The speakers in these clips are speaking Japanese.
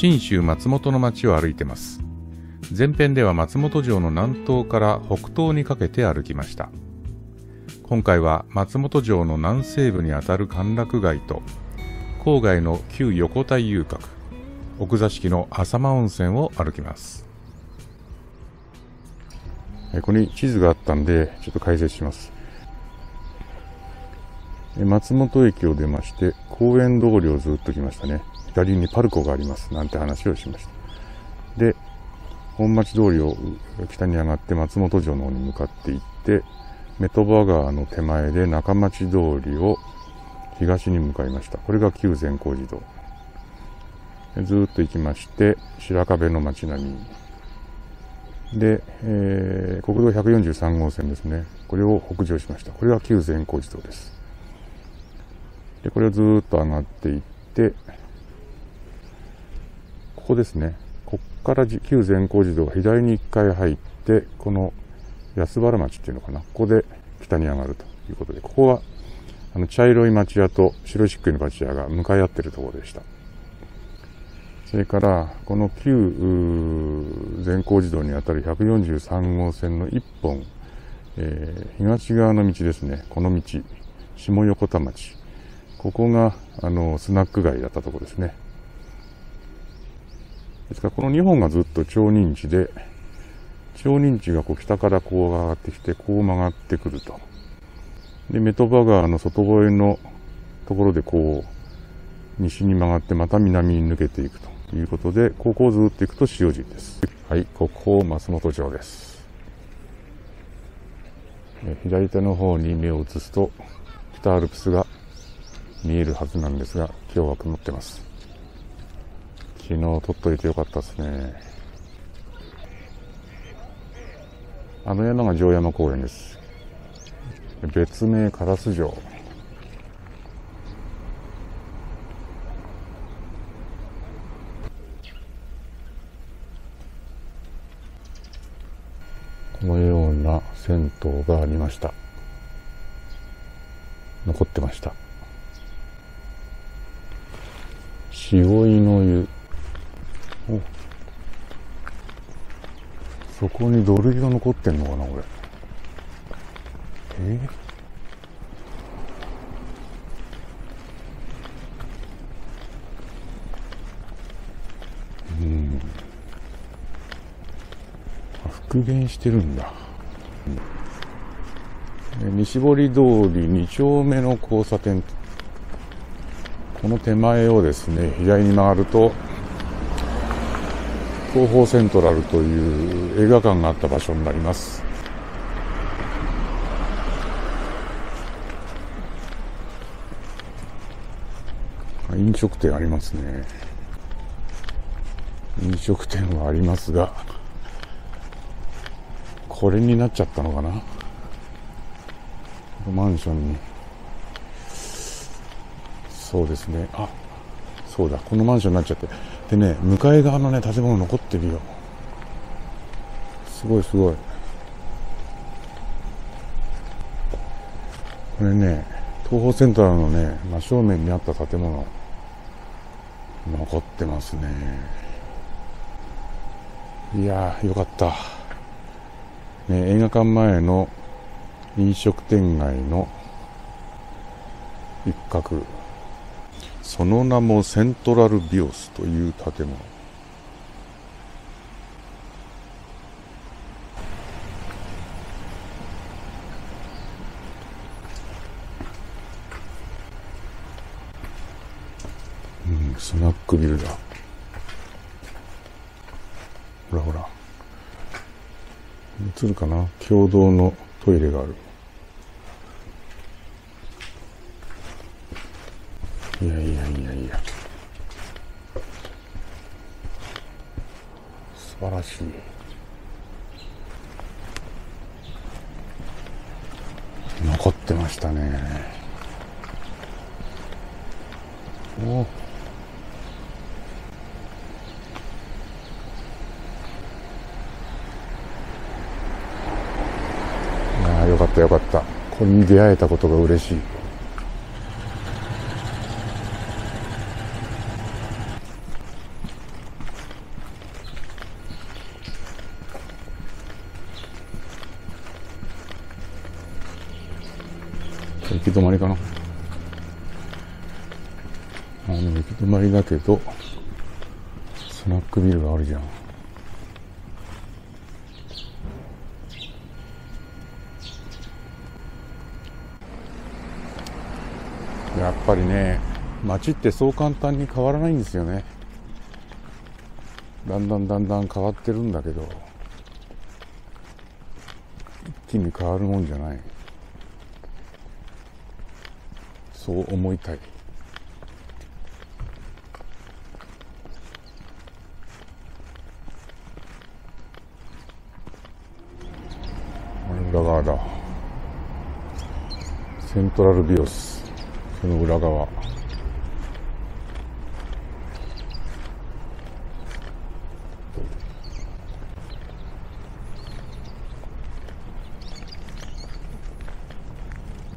信州松本の町を歩いてます。前編では松本城の南東から北東にかけて歩きました。今回は松本城の南西部にあたる歓楽街と郊外の旧横田遊郭奥座敷の浅間温泉を歩きます。ここに地図があったんでちょっと解説します。松本駅を出まして公園通りをずっと来ましたね。左にパルコがありますなんて話をしました。で本町通りを北に上がって松本城の方に向かって行ってメトバ川の手前で中町通りを東に向かいました。これが旧善光寺道。ずっと行きまして白壁の町並み。で、えー、国道143号線ですね。これを北上しました。これが旧善光寺道です。でこれをずっと上がっていってここですね。こっから旧善光寺道が左に1回入ってこの安原町っていうのかな。ここで北に上がるということでここはあの茶色い町屋と白い漆喰の町屋が向かい合ってるところでした。それからこの旧善光寺道にあたる143号線の1本、えー、東側の道ですね。この道下横田町。ここがあのスナック街だったところですね。ですからこの2本がずっと町人地で町人地がこう北からこう上がってきてこう曲がってくると。でメトバ川の外越えのところでこう西に曲がってまた南に抜けていくということでここをずっと行くと塩尻です。はいここ松本城です。左手の方に目を移すと北アルプスが見えるはずなんですが今日は曇ってます。昨日撮っといてよかったですね。あの山が城山公園です。別名烏城。このような銭湯がありました。残ってました。塩井の湯そこに土塁が残ってんのかなこれ。えうん。復元してるんだ、西堀通り2丁目の交差点。この手前をですね左に曲がると東方セントラルという映画館があった場所になります。飲食店ありますね。飲食店はありますがこれになっちゃったのかな？マンションに。そうですね。あそうだ。このマンションになっちゃって。でね向かい側のね建物残ってるよ。すごいすごい。これね東方セントラルのね真正面にあった建物残ってますね。いやーよかった。ね映画館前の飲食店街の一角。その名もセントラルビオスという建物。うんスナックビルだ。ほらほら。映るかな？共同のトイレがある。いやいやいやいや。素晴らしい。残ってましたね。お。あよかったよかった。これに出会えたことが嬉しい。行き止まりかな。あの行き止まりだけどスナックビルがあるじゃん。やっぱりね街ってそう簡単に変わらないんですよね。だんだんだんだん変わってるんだけど一気に変わるもんじゃない。そう思いたい。裏側だ。セントラルビオス。その裏側。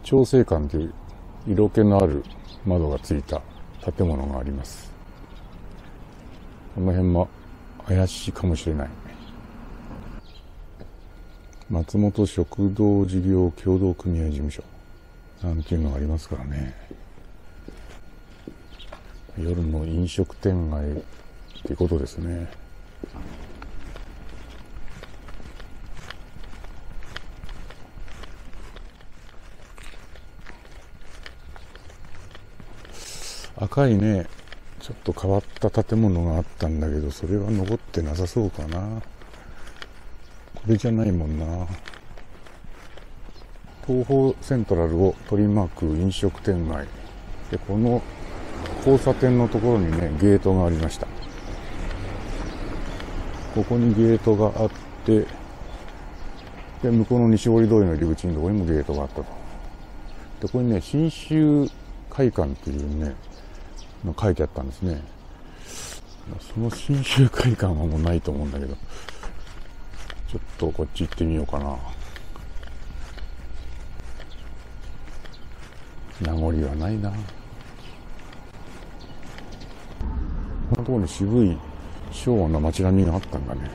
調整館という。色気のある窓がついた建物があります。この辺も怪しいかもしれない。松本食堂事業協同組合事務所。なんていうのがありますからね。夜の飲食店街ってことですね。赤いねちょっと変わった建物があったんだけどそれは残ってなさそうかな。これじゃないもんな。東方セントラルを取り巻く飲食店街。でこの交差点のところにねゲートがありました。ここにゲートがあってで向こうの西堀通りの入り口のところにもゲートがあったと。でこれね信州会館っていうねの書いてあったんですね。その信州会館はもうないと思うんだけど。ちょっとこっち行ってみようかな。名残はないな。こんなところに渋い昭和な街並みがあったんだね。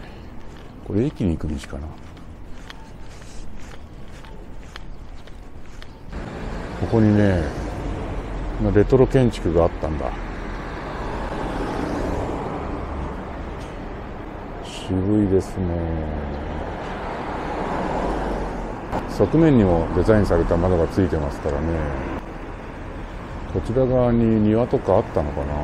これ駅に行く道かな。ここにねレトロ建築があったんだ。渋いですね。側面にもデザインされた窓がついてますからね。こちら側に庭とかあったのかな。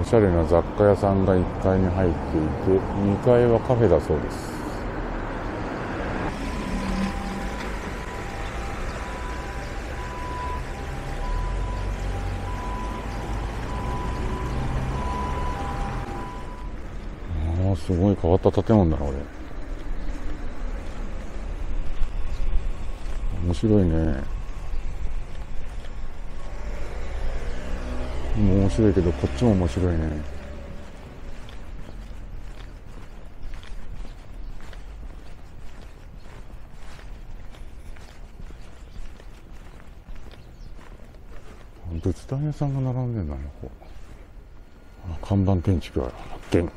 おしゃれな雑貨屋さんが1階に入っていて2階はカフェだそうです。すごい変わった建物だな、これ。面白いね。面白いけど、こっちも面白いね。仏壇屋さんが並んでんだね、ここ。看板建築が発見。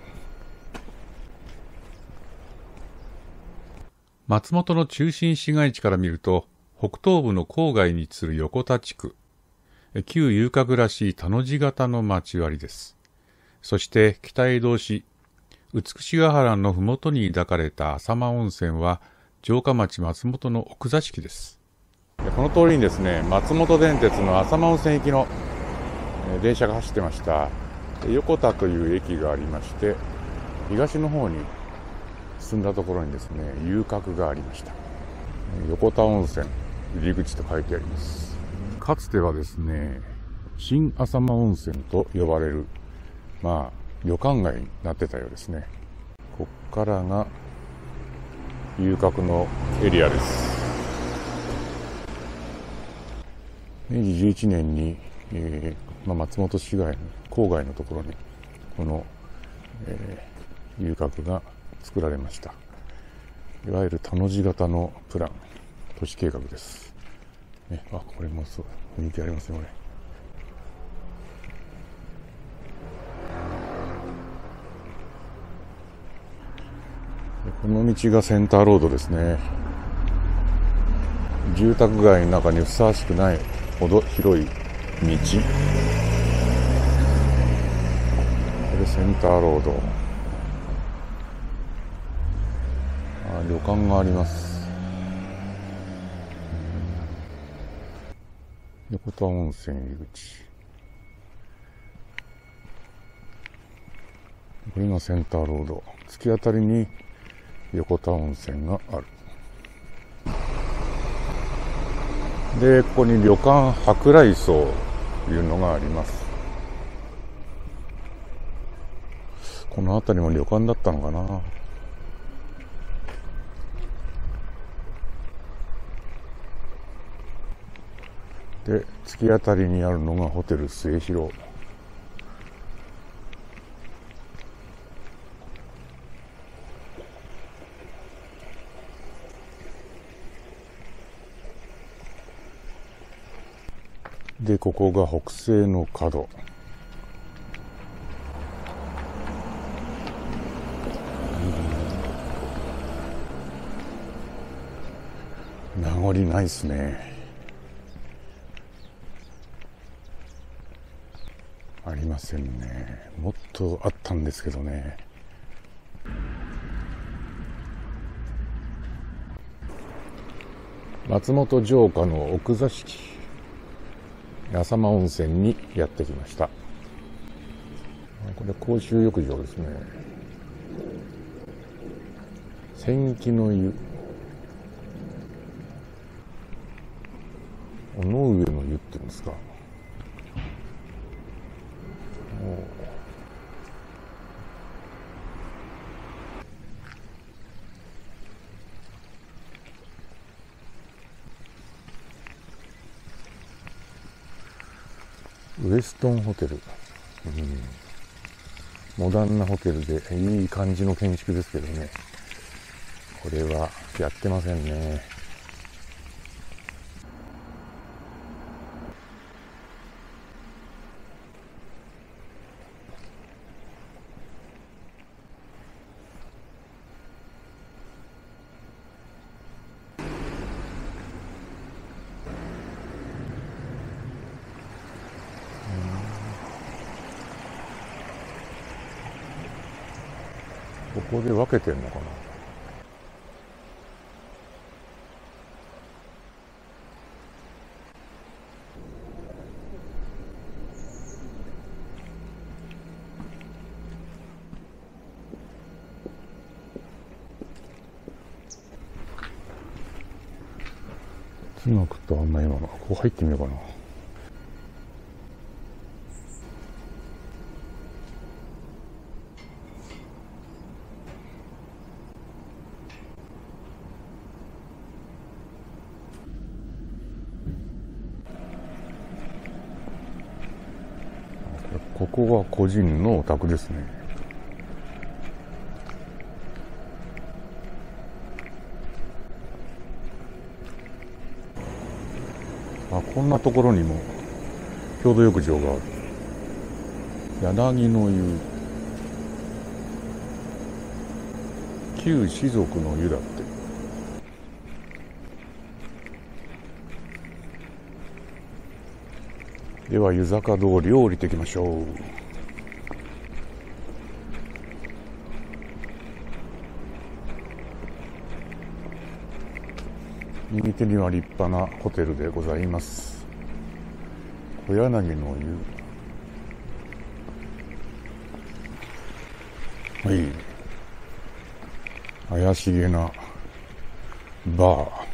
松本の中心市街地から見ると、北東部の郊外に位置する横田地区、旧遊郭らしい田の字型の町割りです。そして北江戸市、美しヶ原のふもとに抱かれた浅間温泉は、城下町松本の奥座敷です。この通りにですね、松本電鉄の浅間温泉行きの電車が走ってました。横田という駅がありまして、東の方に進んだところにですね遊郭がありました。横田温泉入り口と書いてあります。かつてはですね新浅間温泉と呼ばれるまあ旅館街になってたようですね。こっからが遊郭のエリアです。明治11年に、えーまあ、松本市街郊外のところにこの、えー、遊郭が作られました。いわゆる田の字型のプラン都市計画です、ね、あこれもそう雰囲気ありますね。これこの道がセンターロードですね。住宅街の中にふさわしくないほど広い道。これセンターロードあ旅館があります。横田温泉入り口。これがセンターロード。突き当たりに横田温泉がある。でここに旅館舶来荘というのがあります。この辺りも旅館だったのかな。で突き当たりにあるのがホテル末広。でここが北西の角。名残ないっすねありませんね。もっとあったんですけどね。松本城下の奥座敷。浅間温泉にやってきました。これ公衆浴場ですね。千気の湯。尾上の湯って言うんですかウエストンホテル、うん、モダンなホテルでいい感じの建築ですけどね。これはやってませんね。で分けてんのかな？中学とあんま今のここ入ってみようかな。ここは個人のお宅ですね。あ、こんなところにも郷土浴場がある。柳の湯。旧士族の湯だって。では湯坂通りを降りていきましょう。右手には立派なホテルでございます。小柳の湯。はい。怪しげなバー。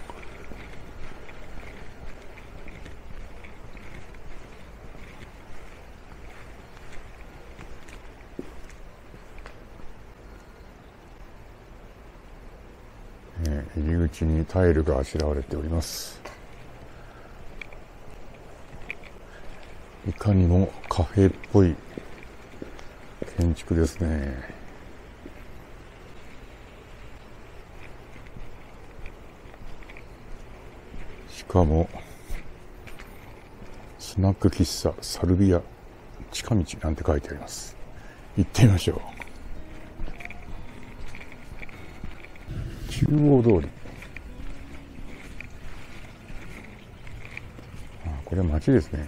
入り口にタイルがあしらわれております。いかにもカフェっぽい建築ですね。しかもスナック喫茶サルビア近道なんて書いてあります。行ってみましょう。中央通り。これ街ですね。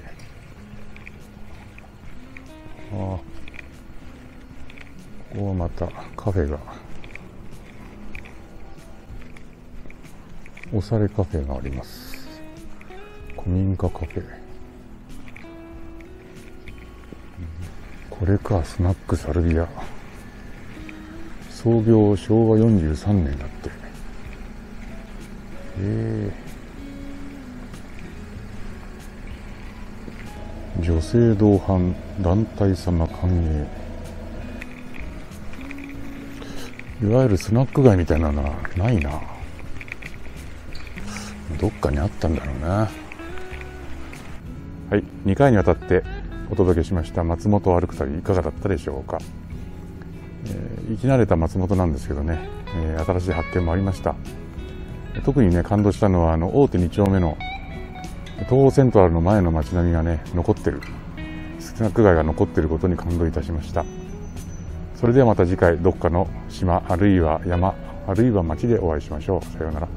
ああここはまたカフェが。おしゃれカフェがあります。古民家カフェ。これかスナックサルビア。創業昭和43年だって。ええ女性同伴団体様歓迎。いわゆるスナック街みたいなのはないな。どっかにあったんだろうな。はい2回にわたってお届けしました松本を歩く旅いかがだったでしょうか、えー、生き慣れた松本なんですけどね、えー、新しい発見もありました。特にね感動したのはあの大手2丁目の東セントラルの前の街並みがね残ってる。スナック街が残ってることに感動いたしました。それではまた次回どっかの島あるいは山あるいは町でお会いしましょう。さようなら。